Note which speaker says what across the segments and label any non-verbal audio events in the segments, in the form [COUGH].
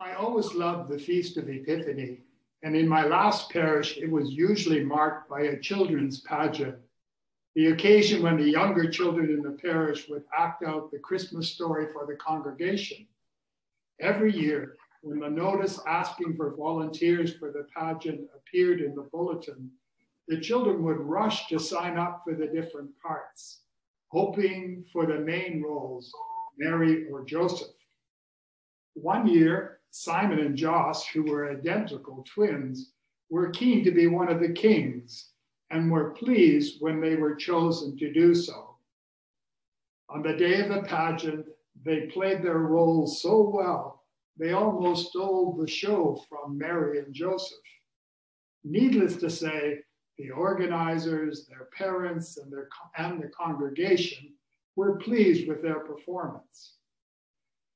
Speaker 1: I always loved the Feast of Epiphany, and in my last parish, it was usually marked by a children's pageant, the occasion when the younger children in the parish would act out the Christmas story for the congregation. Every year, when the notice asking for volunteers for the pageant appeared in the bulletin, the children would rush to sign up for the different parts, hoping for the main roles, Mary or Joseph. One year, Simon and Joss, who were identical twins, were keen to be one of the kings and were pleased when they were chosen to do so. On the day of the pageant, they played their roles so well, they almost stole the show from Mary and Joseph. Needless to say, the organizers, their parents, and, their, and the congregation were pleased with their performance.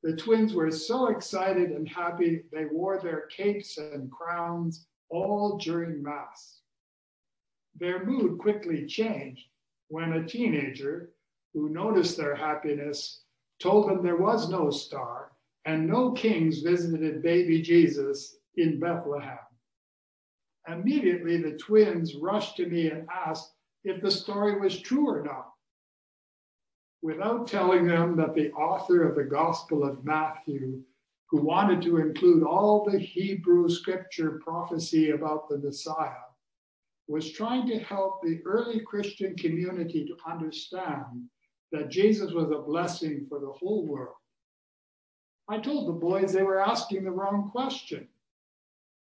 Speaker 1: The twins were so excited and happy, they wore their capes and crowns all during Mass. Their mood quickly changed when a teenager who noticed their happiness told them there was no star and no kings visited baby Jesus in Bethlehem. Immediately, the twins rushed to me and asked if the story was true or not. Without telling them that the author of the Gospel of Matthew, who wanted to include all the Hebrew scripture prophecy about the Messiah, was trying to help the early Christian community to understand that Jesus was a blessing for the whole world. I told the boys they were asking the wrong question.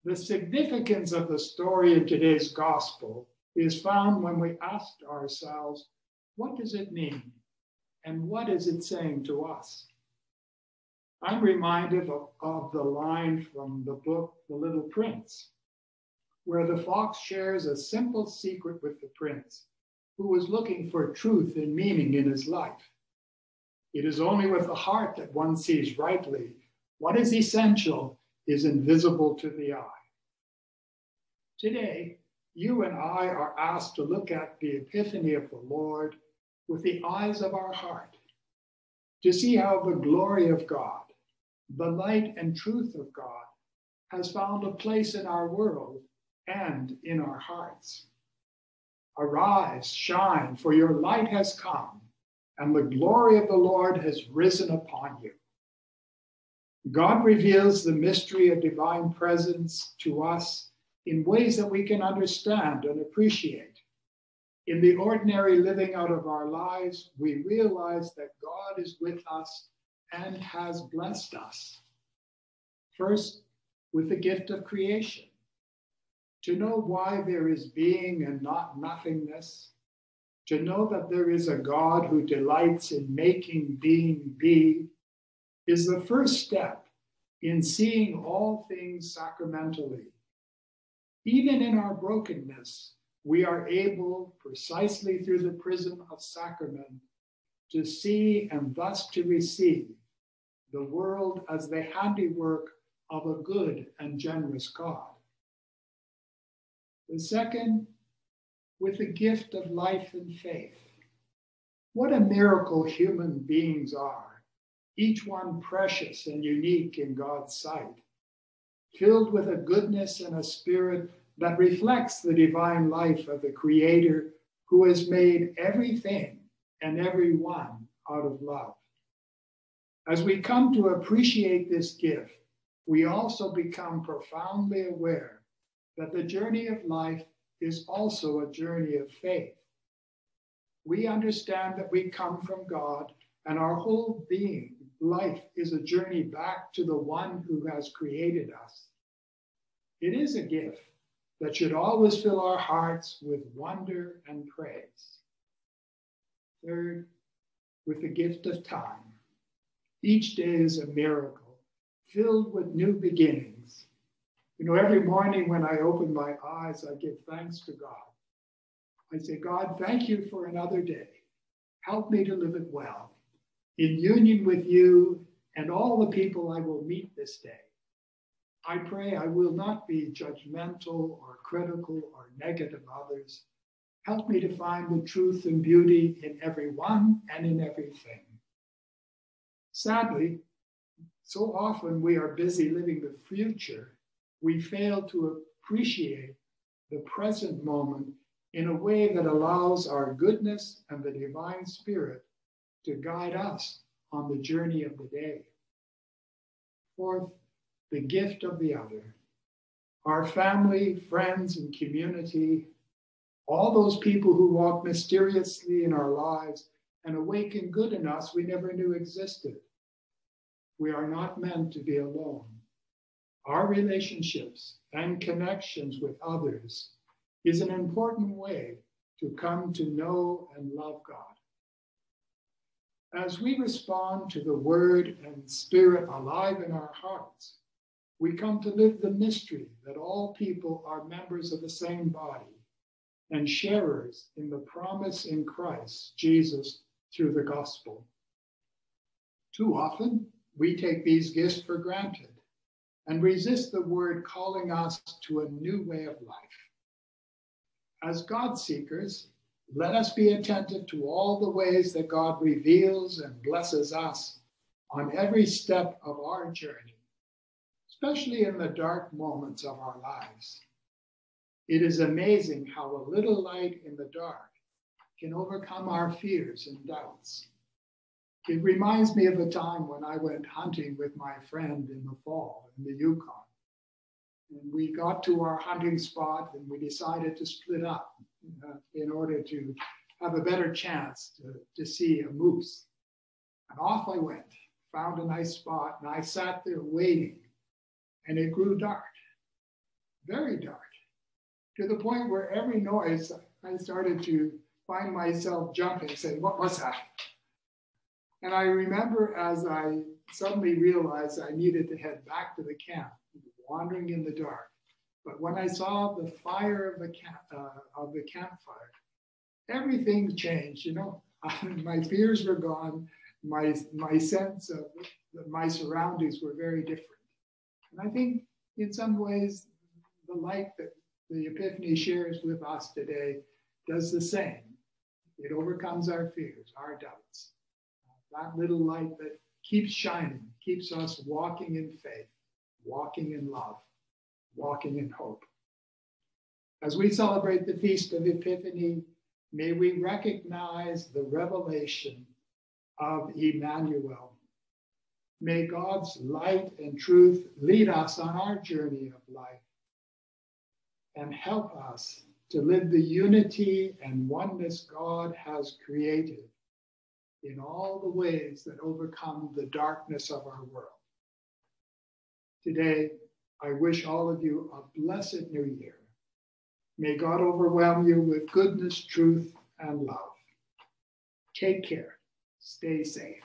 Speaker 1: The significance of the story in today's gospel is found when we ask ourselves, what does it mean? And what is it saying to us? I'm reminded of, of the line from the book The Little Prince, where the fox shares a simple secret with the prince, who was looking for truth and meaning in his life. It is only with the heart that one sees rightly what is essential is invisible to the eye. Today, you and I are asked to look at the epiphany of the Lord with the eyes of our heart, to see how the glory of God, the light and truth of God, has found a place in our world and in our hearts. Arise, shine, for your light has come, and the glory of the Lord has risen upon you. God reveals the mystery of divine presence to us in ways that we can understand and appreciate. In the ordinary living out of our lives, we realize that God is with us and has blessed us. First, with the gift of creation, to know why there is being and not nothingness, to know that there is a God who delights in making being be, is the first step in seeing all things sacramentally even in our brokenness, we are able, precisely through the prism of sacrament, to see and thus to receive the world as the handiwork of a good and generous God. The second, with the gift of life and faith. What a miracle human beings are, each one precious and unique in God's sight filled with a goodness and a spirit that reflects the divine life of the Creator who has made everything and everyone out of love. As we come to appreciate this gift, we also become profoundly aware that the journey of life is also a journey of faith. We understand that we come from God and our whole being life is a journey back to the one who has created us. It is a gift that should always fill our hearts with wonder and praise. Third, with the gift of time. Each day is a miracle filled with new beginnings. You know, every morning when I open my eyes, I give thanks to God. I say, God, thank you for another day. Help me to live it well in union with you and all the people I will meet this day. I pray I will not be judgmental or critical or negative of others. Help me to find the truth and beauty in everyone and in everything. Sadly, so often we are busy living the future, we fail to appreciate the present moment in a way that allows our goodness and the divine spirit to guide us on the journey of the day. Fourth, the gift of the other. Our family, friends, and community, all those people who walk mysteriously in our lives and awaken good in us we never knew existed. We are not meant to be alone. Our relationships and connections with others is an important way to come to know and love God. As we respond to the Word and Spirit alive in our hearts, we come to live the mystery that all people are members of the same body and sharers in the promise in Christ Jesus through the gospel. Too often, we take these gifts for granted and resist the word calling us to a new way of life. As God seekers, let us be attentive to all the ways that God reveals and blesses us on every step of our journey, especially in the dark moments of our lives. It is amazing how a little light in the dark can overcome our fears and doubts. It reminds me of a time when I went hunting with my friend in the fall in the Yukon. And we got to our hunting spot and we decided to split up uh, in order to have a better chance to, to see a moose. And off I went, found a nice spot, and I sat there waiting. And it grew dark, very dark, to the point where every noise I started to find myself jumping, saying, What was that? And I remember as I suddenly realized I needed to head back to the camp, wandering in the dark. But when I saw the fire of the, camp, uh, of the campfire, everything changed. You know, [LAUGHS] my fears were gone. My, my sense of my surroundings were very different. And I think in some ways, the light that the Epiphany shares with us today does the same. It overcomes our fears, our doubts. That little light that keeps shining, keeps us walking in faith, walking in love, walking in hope. As we celebrate the Feast of Epiphany, may we recognize the revelation of Emmanuel. May God's light and truth lead us on our journey of life and help us to live the unity and oneness God has created in all the ways that overcome the darkness of our world. Today, I wish all of you a blessed new year. May God overwhelm you with goodness, truth, and love. Take care. Stay safe.